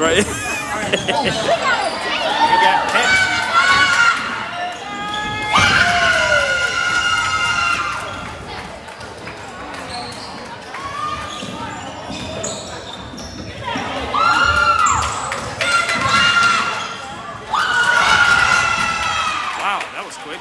Right. You got pitch. wow, that was quick.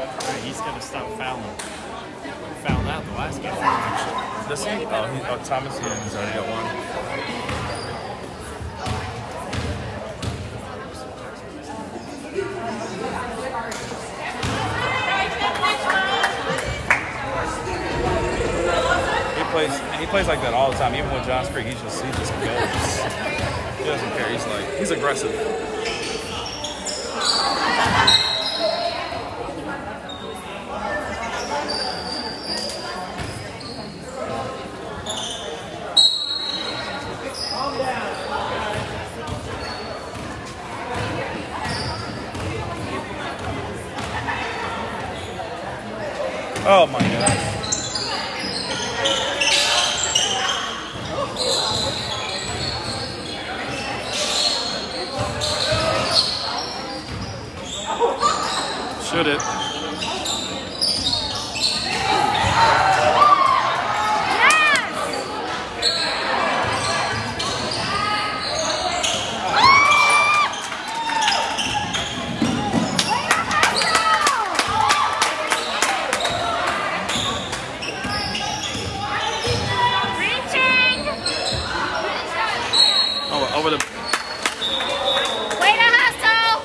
Alright, he's gonna stop fouling. Fouled out the last game. Does he? Oh, Thomas, already got one. Plays. He plays like that all the time. Even with Johns Creek, he just he just goes. He doesn't care. He's like he's aggressive. Oh my gosh. Should it? Reaching! Oh, over the. Way to hustle!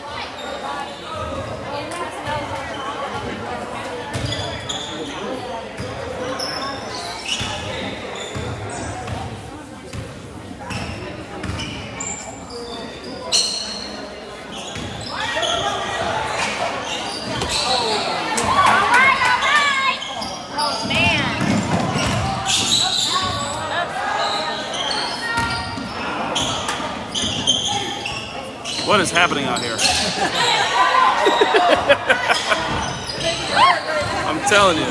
Alright, alright! Oh man! What is happening out here? I'm telling you.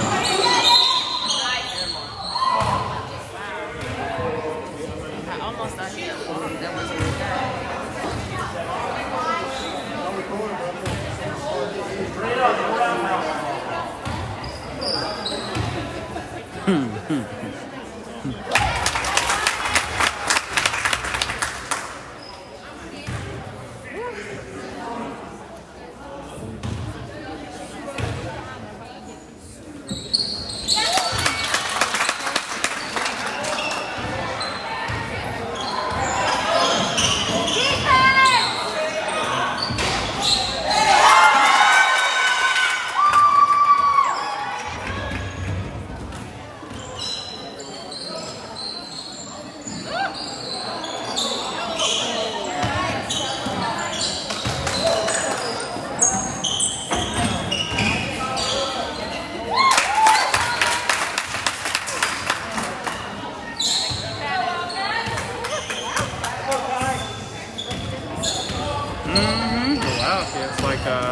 Wow, yeah, it's like uh,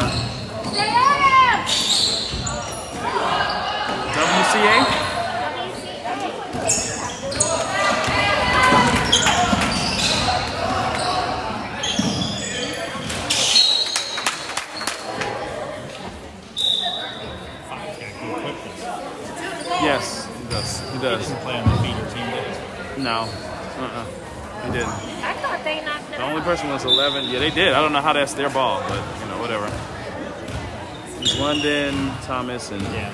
WCA. Five's got good quickness. Yes, he does. He He does. didn't play on the feeder team, did he? No, uh-uh. he didn't. I thought they knocked it The only out. Person was 11. Yeah, they did. I don't know how that's their ball, but you know, whatever. It's London, Thomas, and Yeah.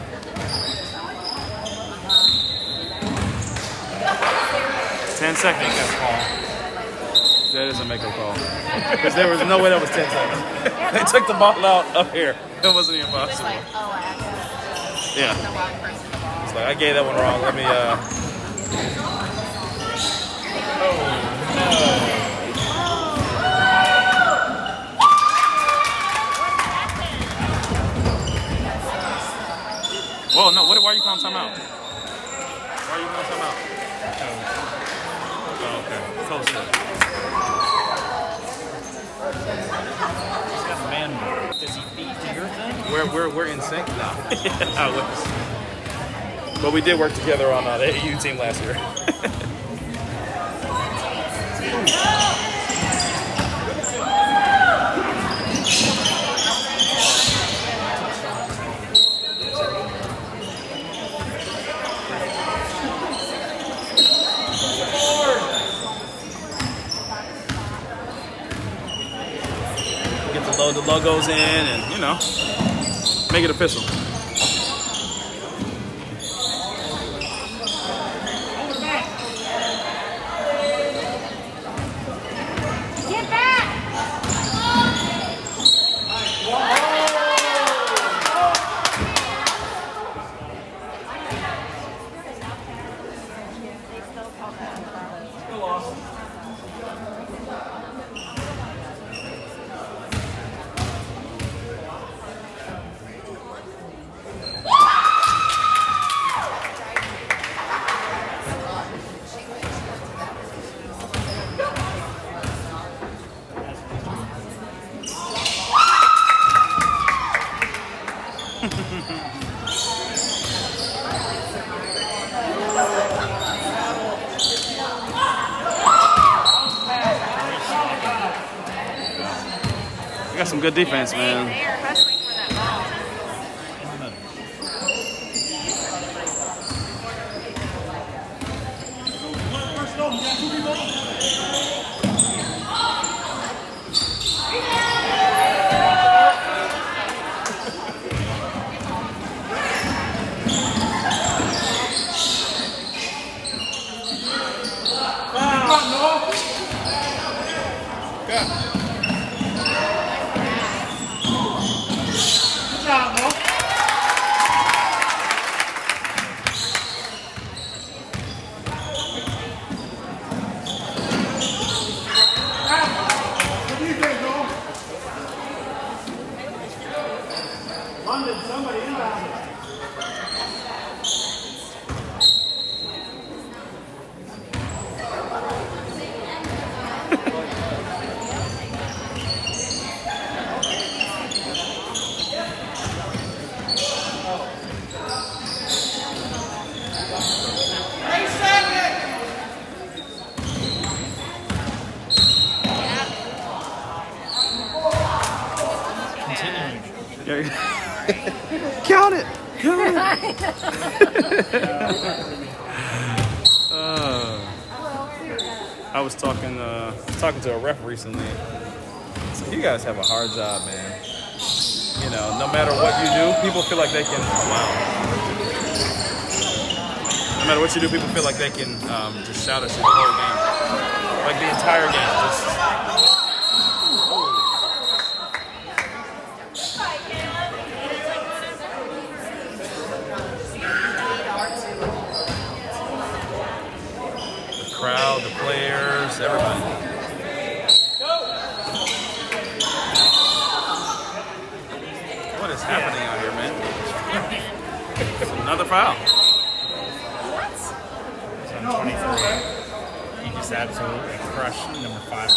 ten seconds. that's Paul. That is a make-up call because there was no way that was ten seconds. they took the ball out up here. It wasn't even It was possible. like, oh, I Yeah, the wrong person it's like I gave that one wrong. Let me. uh Oh no! What? Why are you calling timeout? Why are you calling timeout? Oh, okay. Close it. He's got a man. Does he feed to your thing? We're we're we're in sync now. I wish. But we did work together on uh, the AU team last year. logos in and, you know, make it official. Good defense, man. They are hustling for that ball. Continuing. Count it. Count it. uh, I was talking uh, talking to a ref recently. So you guys have a hard job, man. You know, no matter what you do, people feel like they can. Wow. No matter what you do, people feel like they can um, just shout at you the whole game, like the entire game. Just, the crowd, the players, everybody. What is happening out here, man? It's another foul. 23. He just absolutely crushed number five.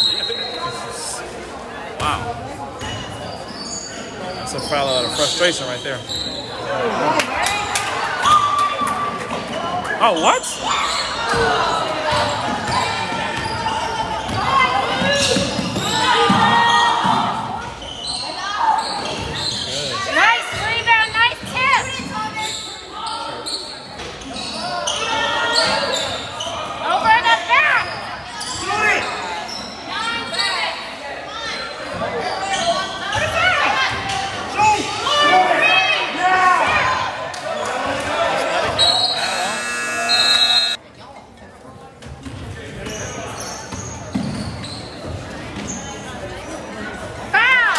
Wow. That's a foul out of frustration right there. Oh, what? Nice rebound, nice tip. Over the back. Foul.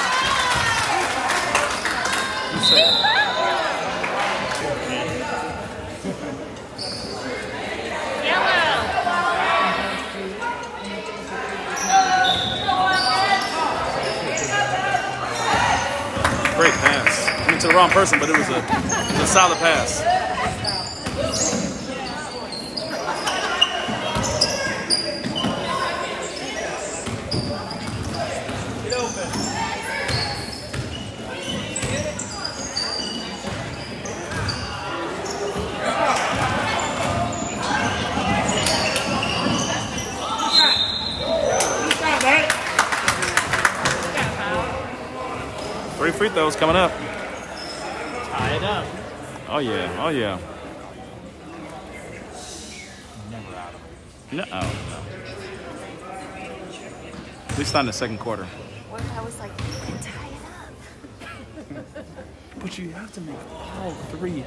You say it. Yellow. Great pass. Let me to the wrong person, but it was a, it was a solid pass. Three free throws coming up. Tie it up. Oh yeah, oh yeah. Never out of it. No, no. At least not in the second quarter. What if I was like, you can tie it up? But you have to make all three.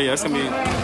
Oh yeah, it's gonna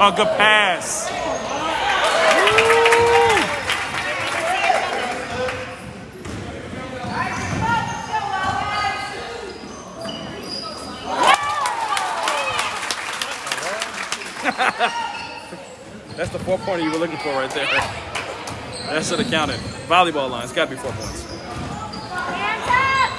Oh, good pass. That's the four pointer you were looking for right there. That should have counted. Volleyball line. It's got to be four points. Hands up!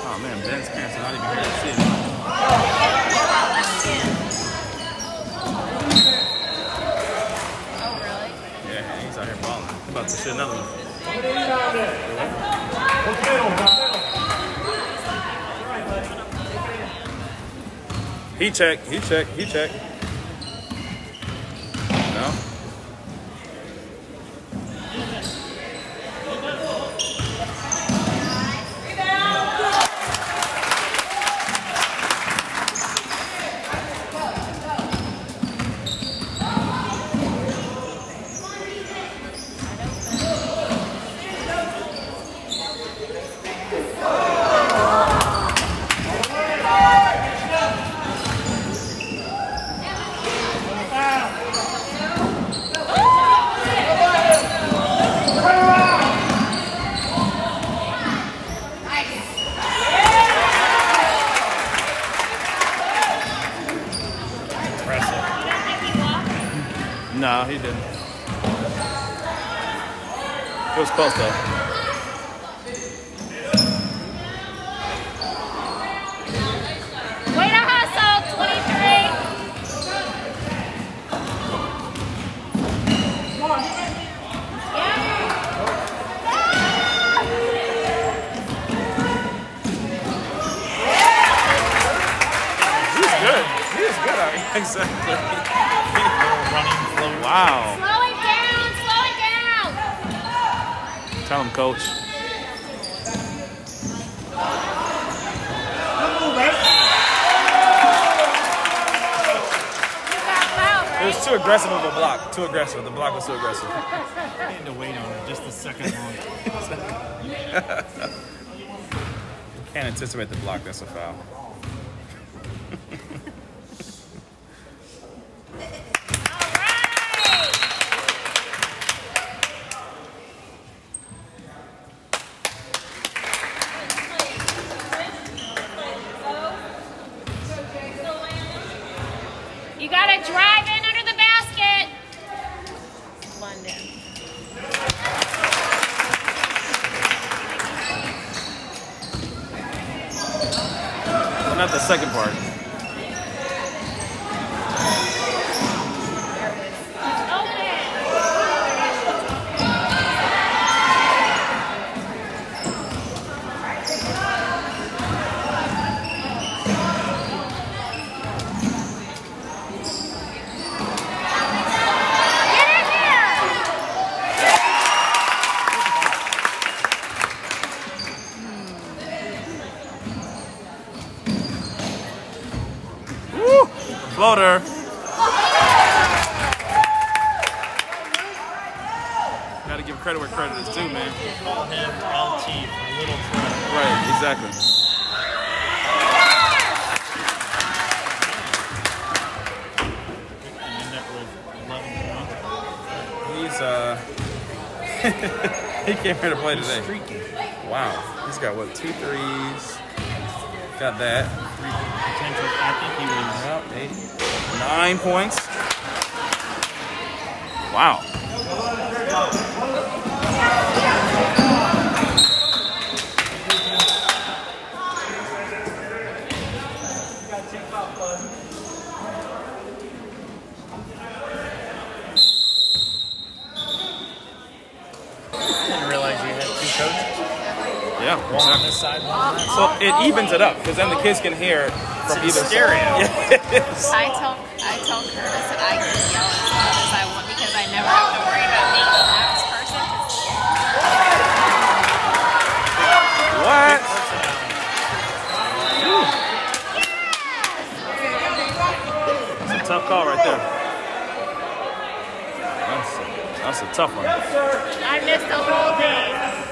Oh man, Ben's parents are not even here to see it. Yeah, he's out here balling. He's about to shoot another one. He checked. He checked. He checked. know? Impressive. No, he didn't. It Too aggressive. The block was too aggressive. I had to wait on it just a second longer. Can't anticipate the block. That's a foul. He's uh he came here to play He's today. Wow. He's got what, two threes? Got that. Potential. I think he was. Well, eight. Nine points. Wow. didn't realize you had two coaches. Yeah. One on this side, one on that So it evens it up because then the kids can hear from It's either a stereo. side. Yes. I tell I tell Curtis that I can yell as loud as I want because I never have to worry about being the loudest person. 'cause What? That's a tough call right there. That's a, that's a tough one. I missed the whole thing.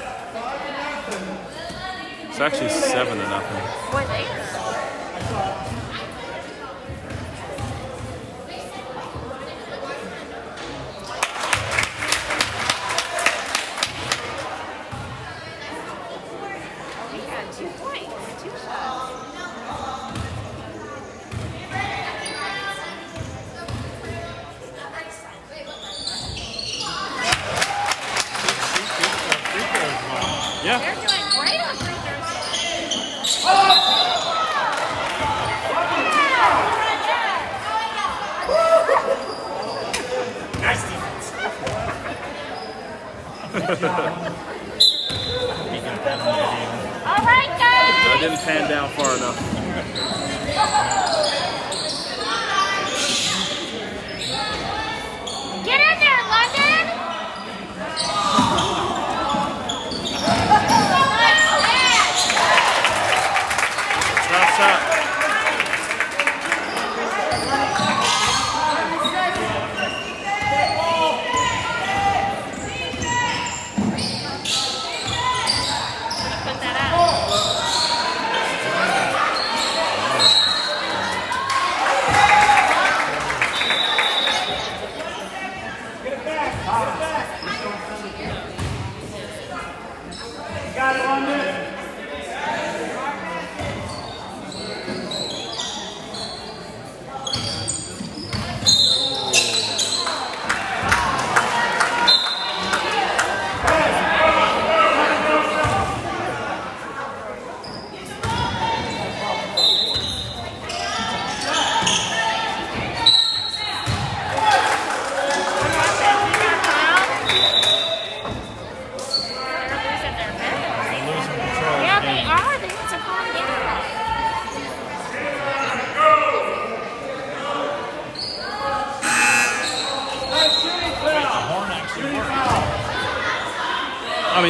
It's actually seven to nothing. Boy, they He got two points, two shots. Free throws well. Yeah. They're doing great on free throws. Nice defense. He got that on video. All right, guys. I didn't pan down far enough.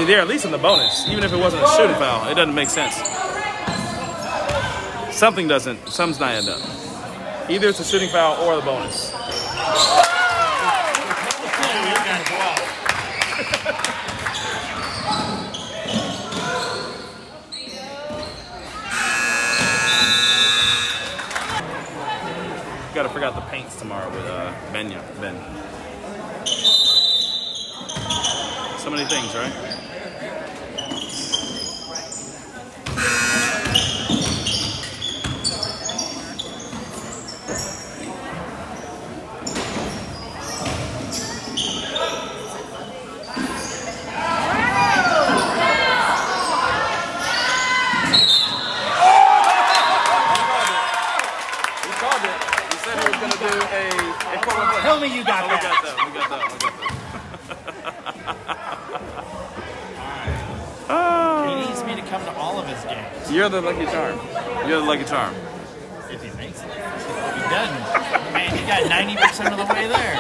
I at least in the bonus, even if it wasn't a shooting foul. It doesn't make sense. Something doesn't. Something's not adding up. Either it's a shooting foul or the bonus. Gotta out the paints tomorrow with uh, Benya. Ben. So many things, right? Called it. We said we were gonna do a. a quarter point. Tell me you got Oh, we that. got that. We got that. We got that. He needs me to come to all of his games. You're the lucky charm. You're the lucky charm. If he makes it. If he doesn't, man, you got 90% of the way there.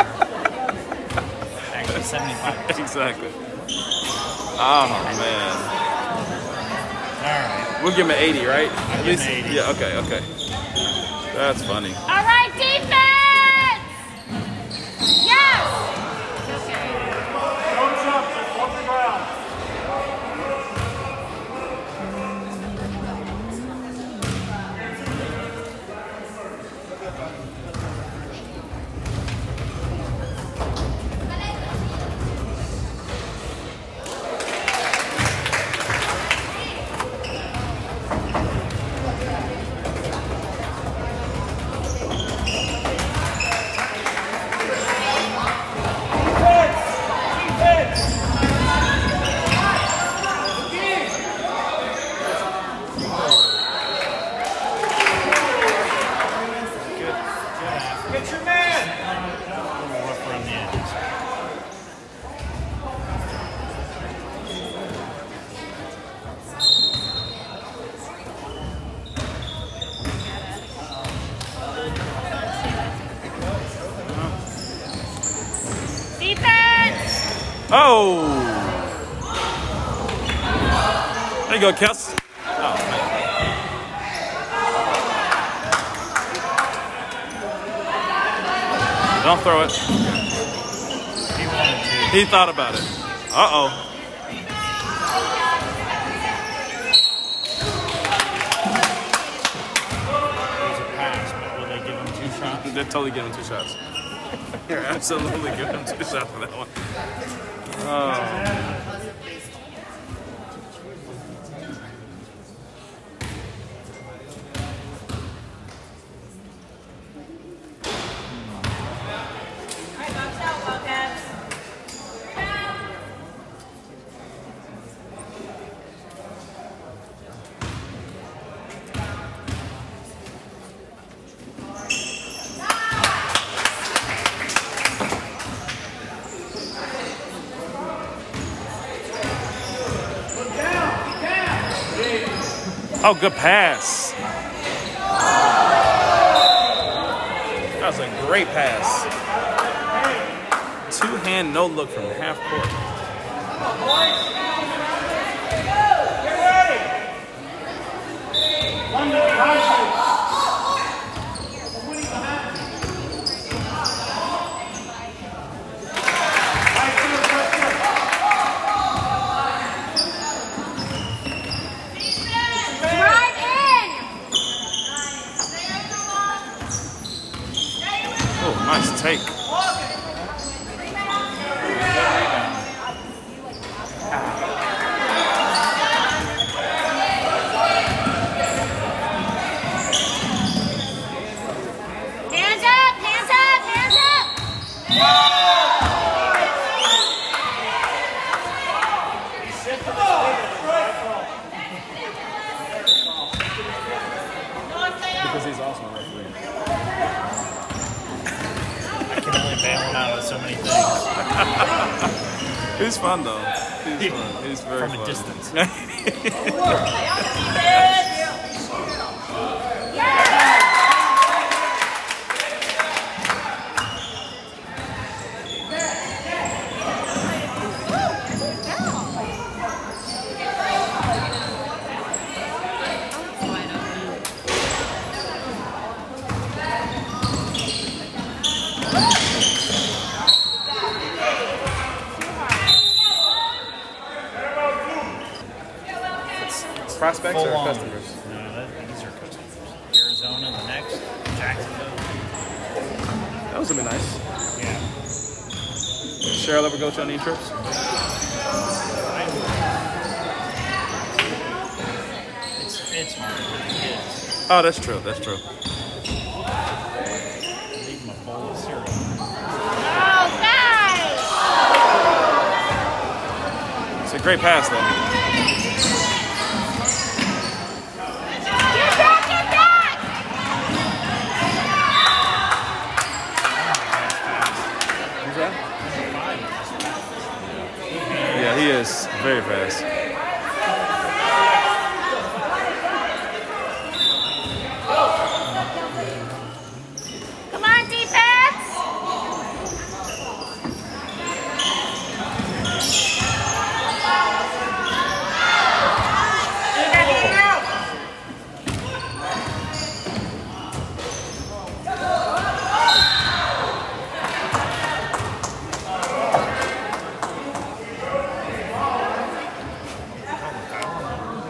Actually, 75. Exactly. Oh man. All right. We'll give him an 80, right? At give him 80. Yeah. Okay. Okay. That's funny. All right, Oh. There you go, Kels. Oh, Don't throw it. He thought about it. Uh oh. Shots? They're totally giving two shots. You're absolutely giving him two shots for that one. Oh. Oh, good pass. That was a great pass. Two hand no look from half court. Take. Hands up! Hands up! Hands up! Because he's also a referee. I can only bail him out of so many things. He's fun though. He's fun. He's very From a distance. prospects Full or on. customers? No, that, these are customers. Arizona, the next, Jacksonville. That was gonna be nice. Yeah. Cheryl ever go to any trips? It's it's hard with the kids. Oh, that's true. That's true. Leave them a bowl of cereal. Oh, guys! It's a great pass though. Get back, get back! Who's that? Yeah, he is very fast. Come on, defense!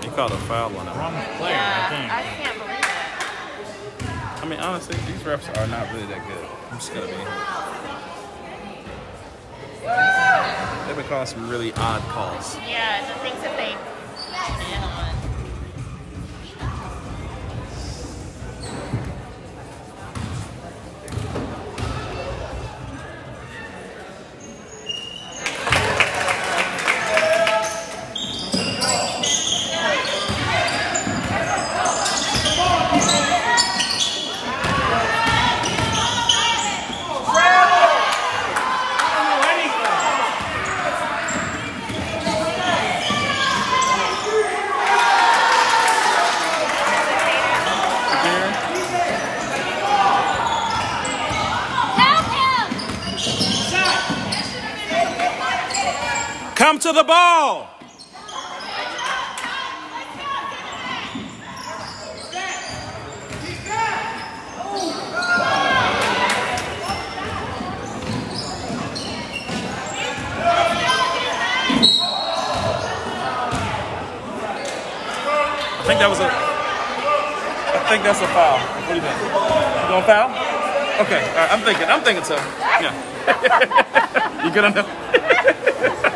He called a foul on him. Wrong player, Yeah, I think. I can't believe it. I mean, honestly, these refs are not really that good. I'm just gonna be. They've been calling some really odd calls. Yeah, the things that they put in on. Help him! Come to the ball. I think that was a. I think that's a foul. What do you think? You going foul? Okay. All right. I'm thinking. I'm thinking so. Yeah. you good on that?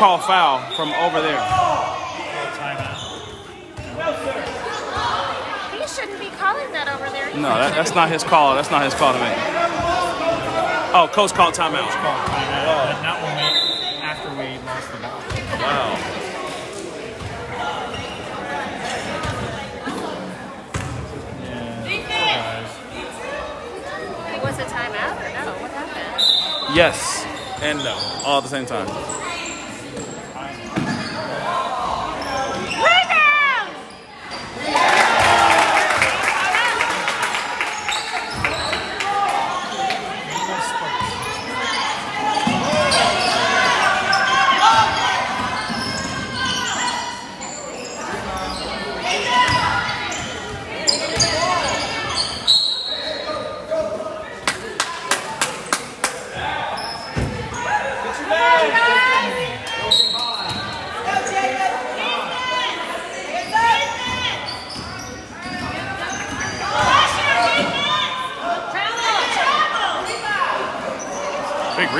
no way he called foul from over there. He shouldn't be calling that over there. No, that, that's not his call. That's not his call to make. Oh, coach called timeout. Called timeout, but not when we, after we lost the ball. Wow. Was it timeout or no? What happened? Yes and no, all at the same time.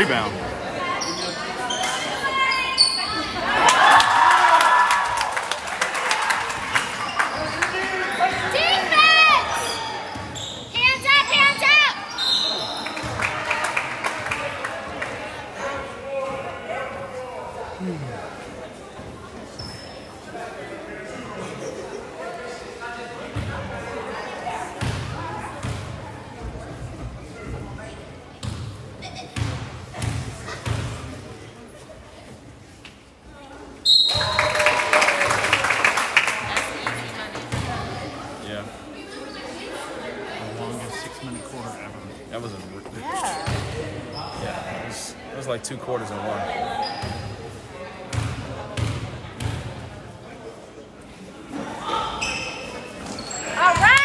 Rebound. Defense! Hands up, hands up! Yeah, The longest six minute quarter ever. that was a. Yeah. Yeah, it was, it was like two quarters in one. All right!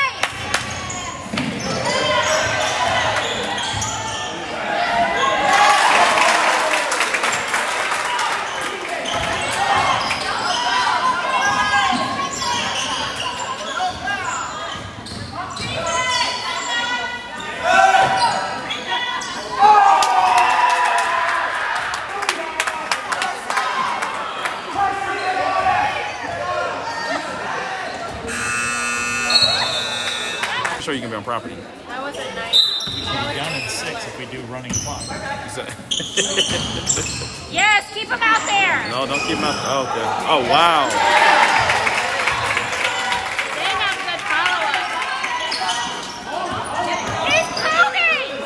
I'm sure you can be on property. That was a nice. We're down in six if we do running clock. Is that- Yes, keep him out there! no, don't keep him out. Oh, okay. Oh, wow. They have good follow-up. He's poking!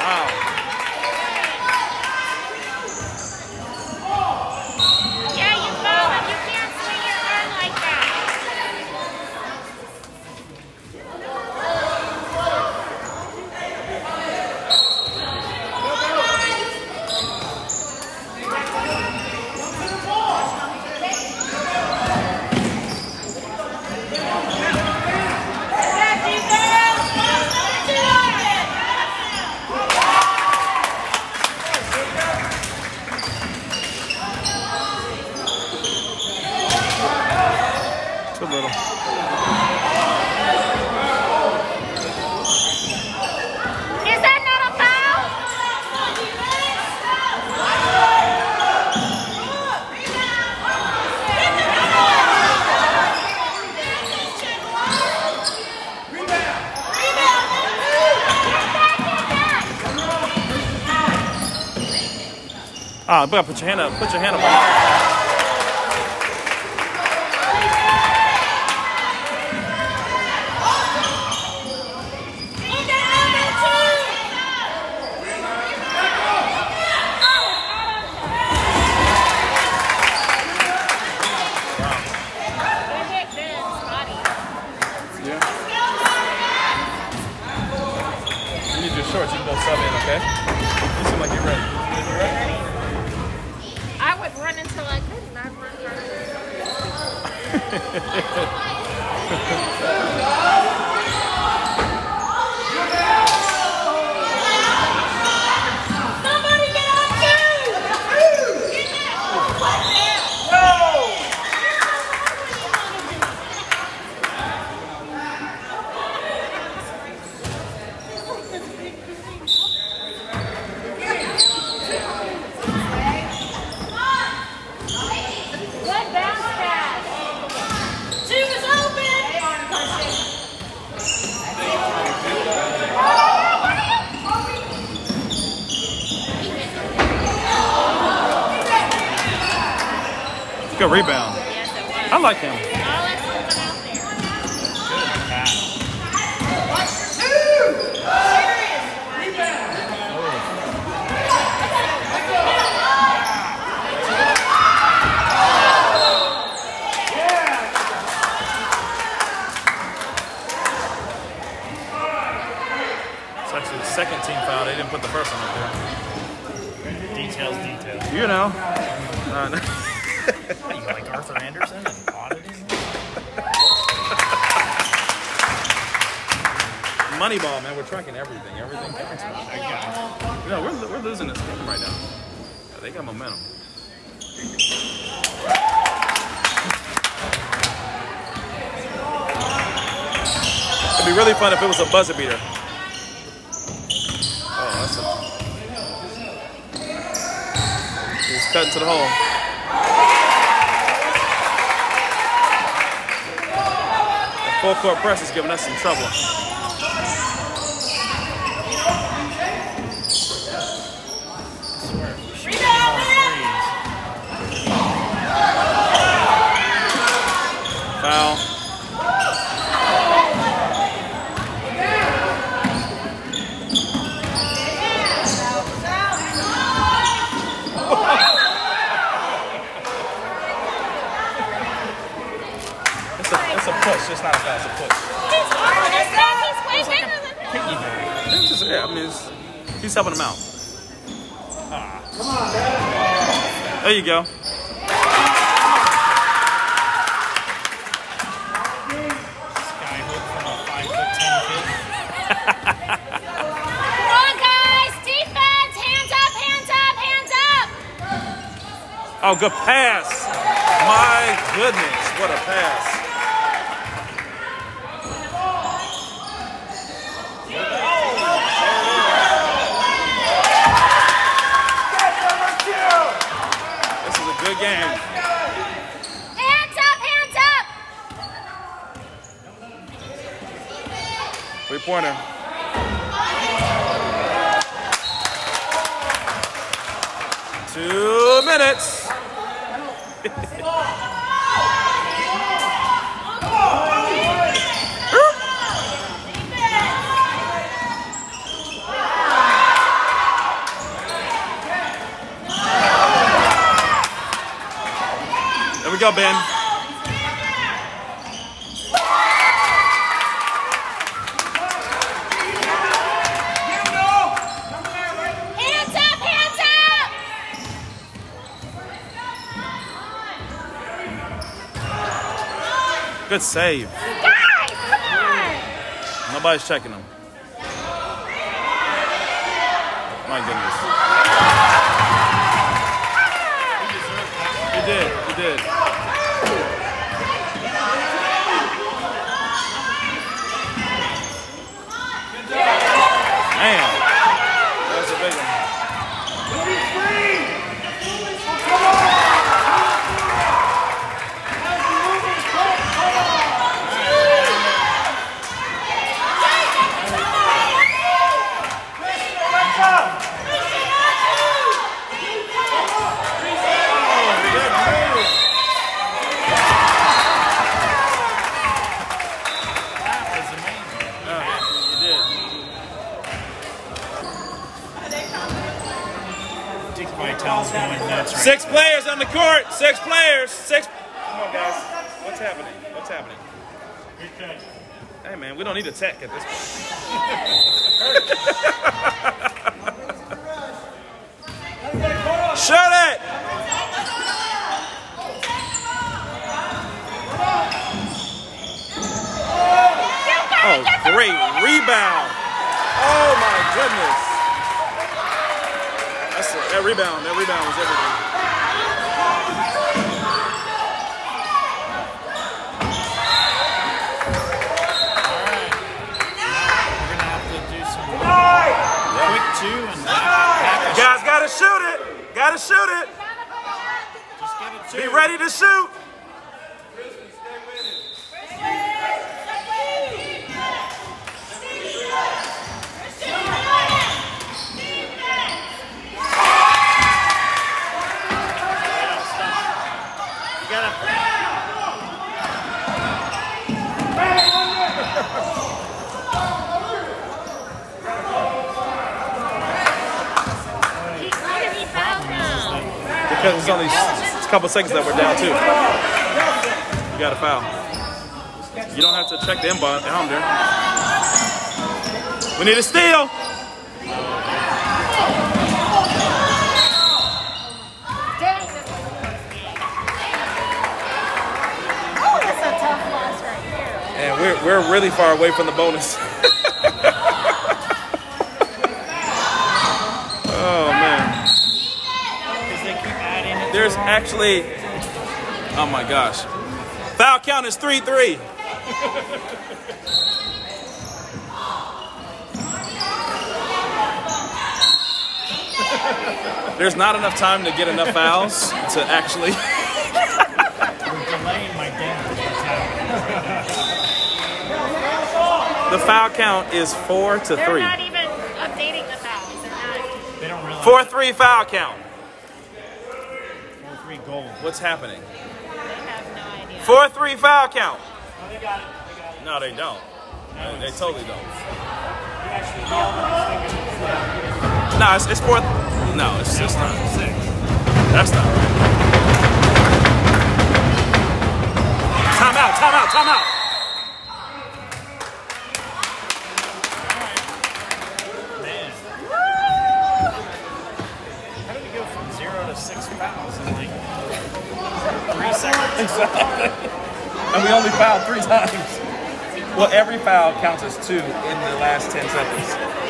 Wow. Yeah, you foul him. You can't swing your arm like that. Too little. Is that not a foul? Ah, but put your hand up. Put your hand up. It hit Ben's body. Yeah. You need your shorts. You can go sub in, okay? You seem like you're ready. You ready? I would run until I couldn't. I'd run further. Good rebound. Yes, it was. I like him. Oh, let's put it out there. Good pass. It's actually the second team foul. They didn't put the first one up there. Details, details. You know. Uh, What, you like Arthur Anderson and oddities? Moneyball, man. We're tracking everything. Everything counts. man. No, we're, we're losing this game right now. Yeah, they got momentum. It'd be really fun if it was a buzzer beater. Oh, that's a. He's cutting to the hole. The full court press is giving us some trouble. Foul. It's a, it's a push. It's not a foul. It's a push. He's harder than that. He's way bigger than that. It's just, yeah, I mean, he's helping him out. Ah. There you go. Oh, good pass. My goodness, what a pass. This is a good game. Hands up, hands up. Three pointer. Two minutes. Go, Ben. Hands up, hands up. Good save. Guys. Nobody's checking him. My goodness. He did. Did. Man. That was a big one. That was amazing. Yeah, he did. Dick Six players on the court. Six players. Six. Come on, guys. What's happening? What's happening? Hey, man, we don't need a tech at this point. Shut it! Oh, great rebound. Oh, my goodness. That rebound. That rebound was everything. We're gonna have to do some quick two and hack a Guys, gotta shoot it. Gotta shoot it. Just get it Be ready to shoot. You because it's only it's a couple seconds that we're down too. You got a foul. You don't have to check the inbound home there. We need a steal. Oh, that's a tough loss right here. And we're, we're really far away from the bonus. oh man. Because they keep adding it. There's actually Oh my gosh. Foul count is 3-3. There's not enough time to get enough fouls to actually We're delaying my dinner. That's happening. The foul count is 4 to They're 3. not even updating the fouls. They're not. They don't realize. 4-3 foul count. Four three gold. What's happening? They have no idea. 4-3 foul count. No, they don't. They, they totally don't. No, it's, it's fourth. No, it's just not. That's not right. Time out, time out, time out. Fouled three times. Well, every foul counts as two in the last 10 seconds.